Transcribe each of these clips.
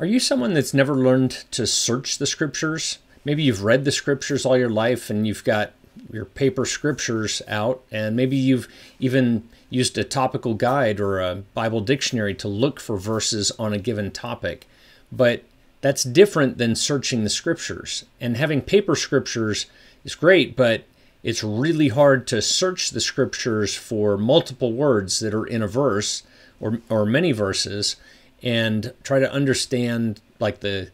Are you someone that's never learned to search the scriptures? Maybe you've read the scriptures all your life and you've got your paper scriptures out, and maybe you've even used a topical guide or a Bible dictionary to look for verses on a given topic. But that's different than searching the scriptures. And having paper scriptures is great, but it's really hard to search the scriptures for multiple words that are in a verse or, or many verses and try to understand like the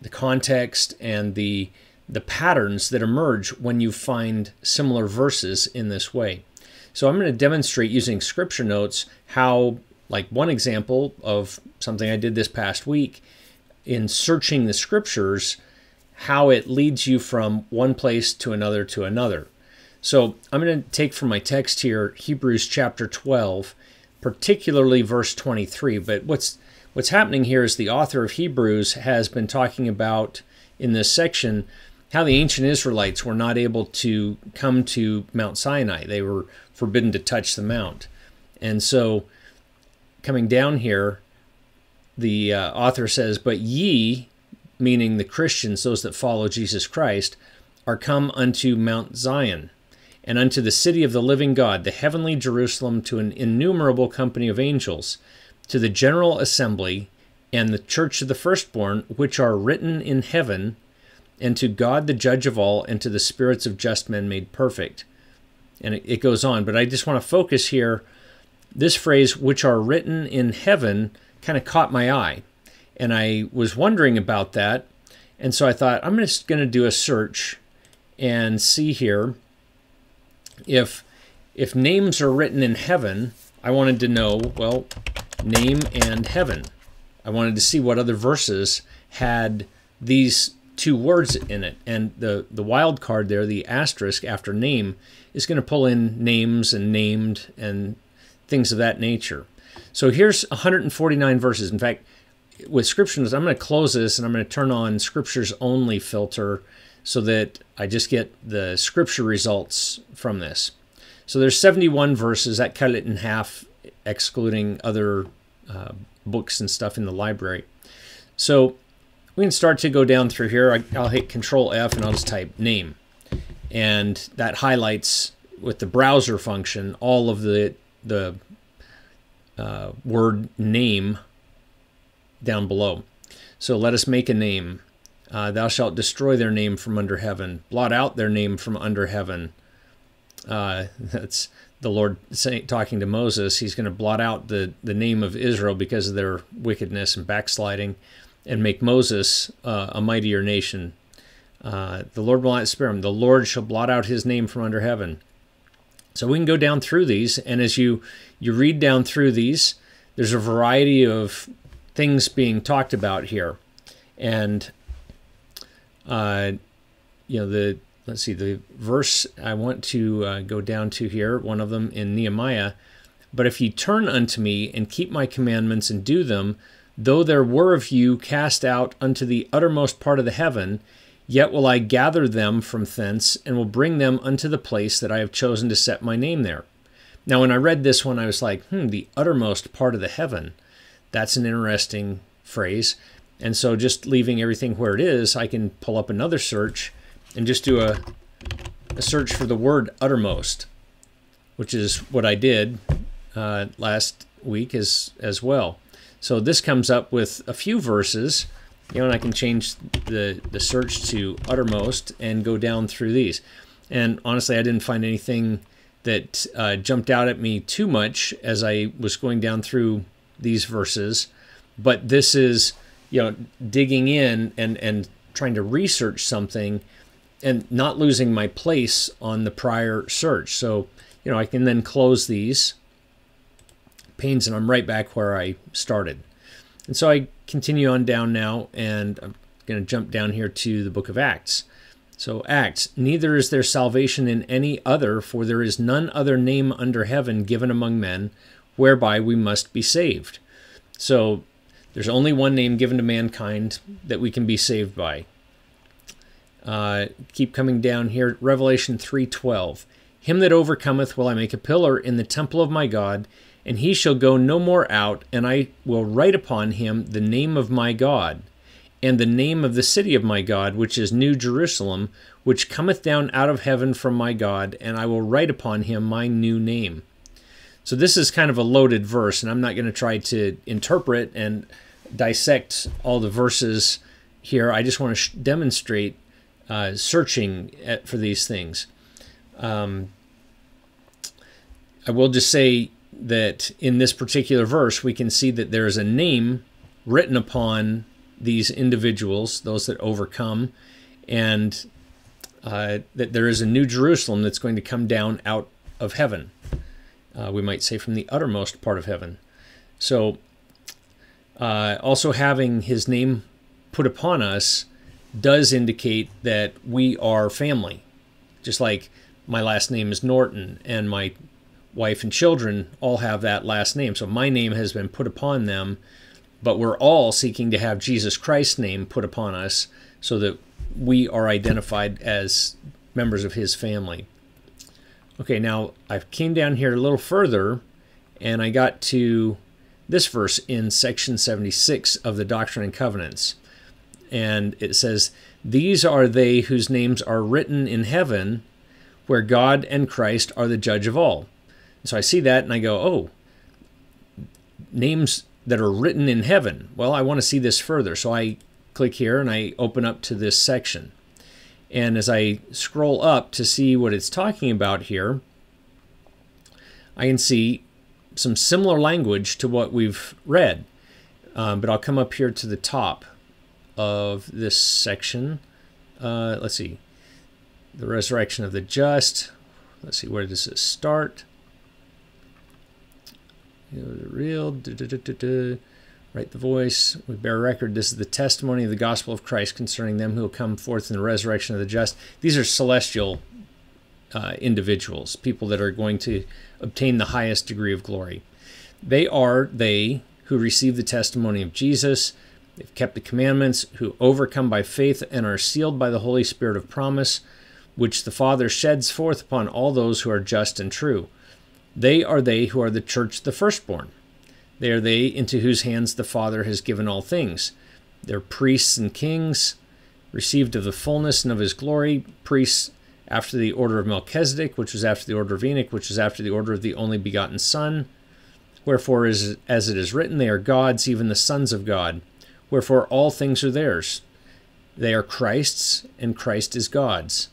the context and the the patterns that emerge when you find similar verses in this way. So I'm going to demonstrate using scripture notes how like one example of something I did this past week in searching the scriptures how it leads you from one place to another to another. So I'm going to take from my text here Hebrews chapter 12, particularly verse 23. But what's what's happening here is the author of Hebrews has been talking about in this section how the ancient Israelites were not able to come to Mount Sinai. They were forbidden to touch the mount. And so coming down here, the uh, author says, But ye, meaning the Christians, those that follow Jesus Christ, are come unto Mount Zion, and unto the city of the living God, the heavenly Jerusalem, to an innumerable company of angels, to the general assembly, and the church of the firstborn, which are written in heaven, and to God the judge of all, and to the spirits of just men made perfect. And it, goes on, but I just want to focus here. This phrase, which are written in heaven, kind of caught my eye. And I was wondering about that. And so I thought, I'm just going to do a search and see here if if names are written in heaven, I wanted to know, well, name and heaven. I wanted to see what other verses had these two words in it. And the, the wild card there, the asterisk after name, is going to pull in names and named and things of that nature. So here's 149 verses. In fact, with scriptures, I'm going to close this and I'm going to turn on scriptures only filter so that I just get the scripture results from this. So there's 71 verses that cut it in half, excluding other uh, books and stuff in the library. So we can start to go down through here. I, I'll hit Control F and I'll just type name, and that highlights with the browser function all of the the uh, word name down below. So let us make a name. Uh, thou shalt destroy their name from under heaven, blot out their name from under heaven. Uh, that's the Lord saying, talking to Moses. He's going to blot out the, the name of Israel because of their wickedness and backsliding and make Moses uh, a mightier nation. Uh, the Lord will not spare him. The Lord shall blot out his name from under heaven. So we can go down through these, and as you you read down through these, there's a variety of things being talked about here, and uh, you know the let's see the verse I want to uh, go down to here. One of them in Nehemiah. But if ye turn unto me and keep my commandments and do them, though there were of you cast out unto the uttermost part of the heaven, Yet will I gather them from thence, and will bring them unto the place that I have chosen to set my name there. Now, when I read this one, I was like, hmm, the uttermost part of the heaven. That's an interesting phrase. And so, just leaving everything where it is, I can pull up another search and just do a, a search for the word uttermost, which is what I did uh, last week as, as well. So, this comes up with a few verses you know, and I can change the, the search to uttermost and go down through these. And honestly, I didn't find anything that uh, jumped out at me too much as I was going down through these verses. But this is, you know, digging in and, and trying to research something and not losing my place on the prior search. So, you know, I can then close these panes and I'm right back where I started. And so I continue on down now, and I'm going to jump down here to the book of Acts. So, Acts, neither is there salvation in any other, for there is none other name under heaven given among men whereby we must be saved. So, there's only one name given to mankind that we can be saved by. Uh, keep coming down here, Revelation 3:12. Him that overcometh will I make a pillar in the temple of my God, and he shall go no more out, and I will write upon him the name of my God, and the name of the city of my God, which is New Jerusalem, which cometh down out of heaven from my God, and I will write upon him my new name. So this is kind of a loaded verse, and I'm not going to try to interpret and dissect all the verses here. I just want to sh- demonstrate uh, searching at, for these things. Um, I will just say that in this particular verse, we can see that there is a name written upon these individuals, those that overcome, and uh, that there is a new Jerusalem that's going to come down out of heaven. Uh, we might say from the uttermost part of heaven. So, uh, also having his name put upon us does indicate that we are family. Just like my last name is Norton and my wife and children all have that last name. So my name has been put upon them, but we're all seeking to have Jesus Christ's name put upon us so that we are identified as members of his family. Okay, now I came down here a little further and I got to this verse in section 76 of the Doctrine and Covenants. And it says, These are they whose names are written in heaven, where God and Christ are the judge of all. So I see that and I go, oh, names that are written in heaven. Well, I want to see this further. So I click here and I open up to this section. And as I scroll up to see what it's talking about here, I can see some similar language to what we've read. Um, but I'll come up here to the top of this section. Uh, let's see. The resurrection of the just. Let's see, where does this start? real. Da, da, da, Write the voice. We bear record. This is the testimony of the gospel of Christ concerning them who will come forth in the resurrection of the just. These are celestial uh, individuals, people that are going to obtain the highest degree of glory. They are they who receive the testimony of Jesus. They've kept the commandments, who overcome by faith and are sealed by the Holy Spirit of promise, which the Father sheds forth upon all those who are just and true. They are they who are the church, the firstborn. They are they into whose hands the Father has given all things. They're priests and kings, received of the fullness and of his glory, priests after the order of Melchizedek, which was after the order of Enoch, which was after the order of the only begotten Son. Wherefore, as, as it is written, they are gods, even the sons of God. Wherefore, all things are theirs. They are Christ's, and Christ is God's.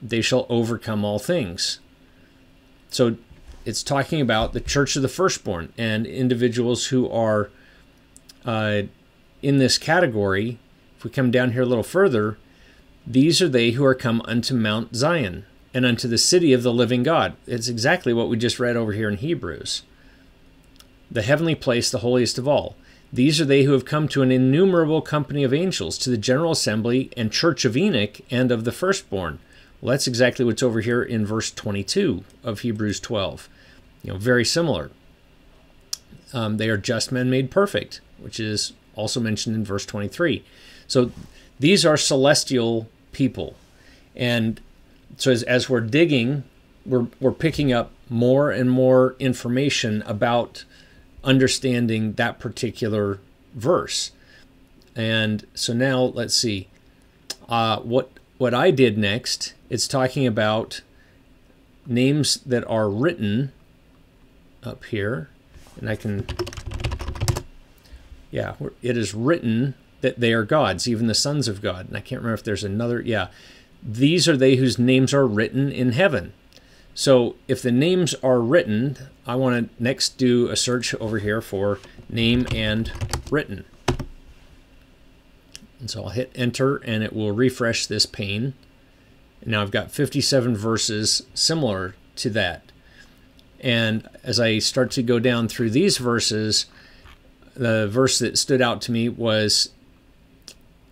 They shall overcome all things. So, it's talking about the church of the firstborn and individuals who are uh, in this category. If we come down here a little further, these are they who are come unto Mount Zion and unto the city of the living God. It's exactly what we just read over here in Hebrews. The heavenly place, the holiest of all. These are they who have come to an innumerable company of angels, to the general assembly and church of Enoch and of the firstborn. Well, that's exactly what's over here in verse 22 of Hebrews 12 you know, very similar. Um, they are just men made perfect, which is also mentioned in verse 23. So these are celestial people. And so as, as we're digging, we're, we're picking up more and more information about understanding that particular verse. And so now let's see. Uh, what what I did next, it's talking about names that are written up here, and I can, yeah, it is written that they are gods, even the sons of God. And I can't remember if there's another, yeah. These are they whose names are written in heaven. So if the names are written, I want to next do a search over here for name and written. And so I'll hit enter and it will refresh this pane. And now I've got 57 verses similar to that. And as I start to go down through these verses, the verse that stood out to me was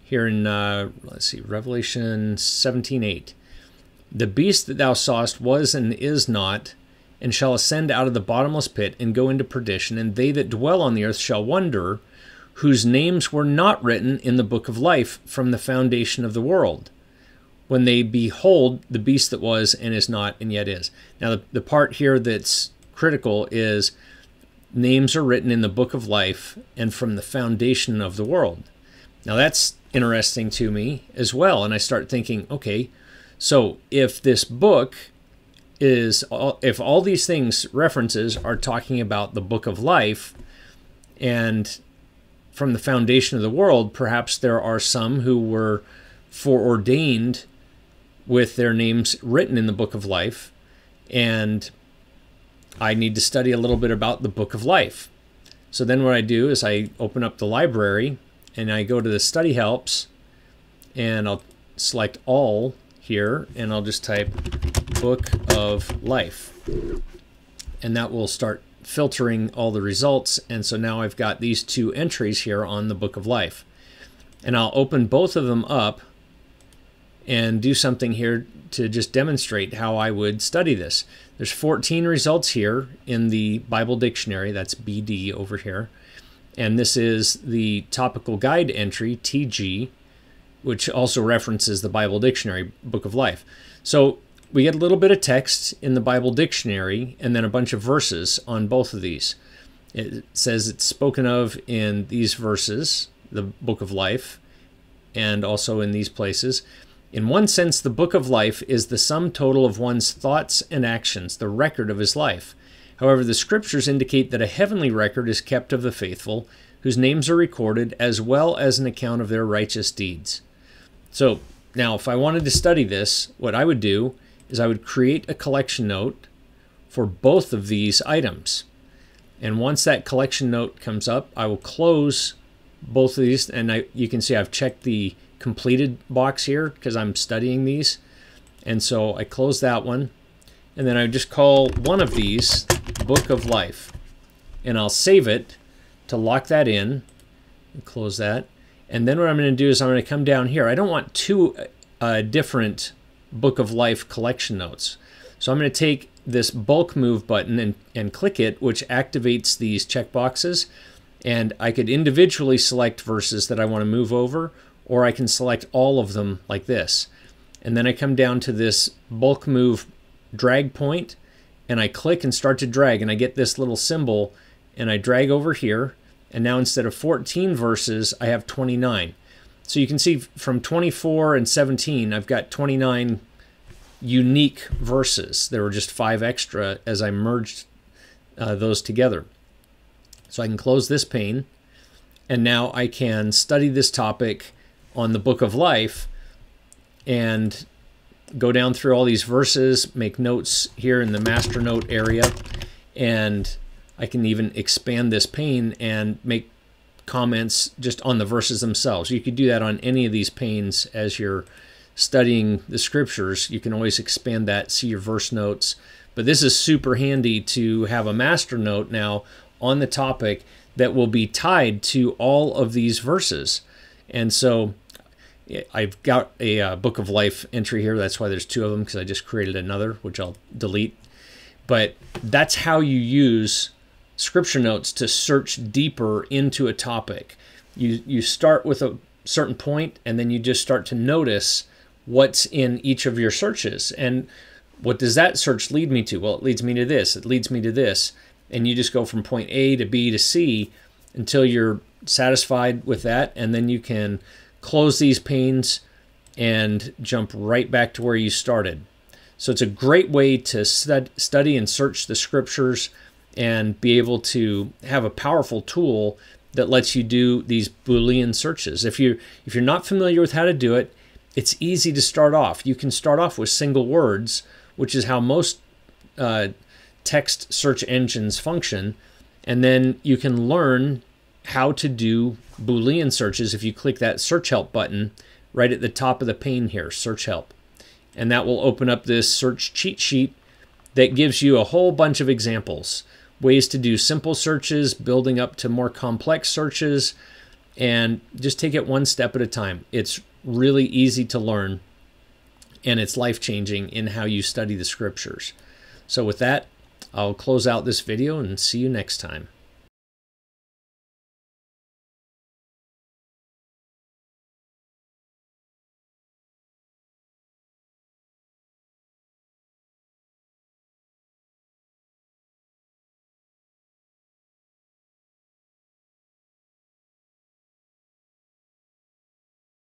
here in uh, let's see revelation 17:8 the beast that thou sawest was and is not and shall ascend out of the bottomless pit and go into perdition and they that dwell on the earth shall wonder whose names were not written in the book of life from the foundation of the world when they behold the beast that was and is not and yet is. Now, the, the part here that's critical is names are written in the book of life and from the foundation of the world. Now that's interesting to me as well. And I start thinking, okay, so if this book is, if all these things references are talking about the book of life and from the foundation of the world, perhaps there are some who were foreordained with their names written in the book of life. And I need to study a little bit about the book of life. So then what I do is I open up the library and I go to the study helps and I'll select all here and I'll just type book of life. And that will start filtering all the results. And so now I've got these two entries here on the book of life. And I'll open both of them up and do something here to just demonstrate how I would study this. There's 14 results here in the Bible Dictionary. That's BD over here. And this is the topical guide entry, TG, which also references the Bible Dictionary, Book of Life. So we get a little bit of text in the Bible Dictionary and then a bunch of verses on both of these. It says it's spoken of in these verses, the Book of Life, and also in these places. In one sense, the book of life is the sum total of one's thoughts and actions, the record of his life. However, the scriptures indicate that a heavenly record is kept of the faithful, whose names are recorded, as well as an account of their righteous deeds. So, now if I wanted to study this, what I would do is I would create a collection note for both of these items. And once that collection note comes up, I will close both of these. And I, you can see I've checked the completed box here because I'm studying these. And so I close that one. And then I just call one of these Book of Life. And I'll save it to lock that in. and Close that. And then what I'm going to do is I'm going to come down here. I don't want two uh, different Book of Life collection notes. So I'm going to take this bulk move button and, and click it, which activates these checkboxes. And I could individually select verses that I want to move over, or I can select all of them like this. And then I come down to this bulk move drag point and I click and start to drag and I get this little symbol and I drag over here and now instead of 14 verses I have 29. So you can see from 24 and 17 I've got 29 unique verses. There were just five extra as I merged uh, those together. So I can close this pane and now I can study this topic on the book of life and go down through all these verses, make notes here in the master note area, and I can even expand this pane and make comments just on the verses themselves. You could do that on any of these panes as you're studying the scriptures. You can always expand that, see your verse notes. But this is super handy to have a master note now on the topic that will be tied to all of these verses. And so I've got a uh, Book of Life entry here. That's why there's two of them because I just created another, which I'll delete. But that's how you use scripture notes to search deeper into a topic. You you start with a certain point and then you just start to notice what's in each of your searches. And what does that search lead me to? Well, it leads me to this. It leads me to this. And you just go from point A to B to C until you're satisfied with that and then you can close these panes, and jump right back to where you started. So it's a great way to stud- study and search the scriptures and be able to have a powerful tool that lets you do these boolean searches. If you if you're not familiar with how to do it, it's easy to start off. You can start off with single words, which is how most uh, text search engines function, and then you can learn how to do Boolean searches if you click that search help button right at the top of the pane here, search help. And that will open up this search cheat sheet that gives you a whole bunch of examples, ways to do simple searches, building up to more complex searches, and just take it one step at a time. It's really easy to learn and it's life changing in how you study the scriptures. So, with that, I'll close out this video and see you next time.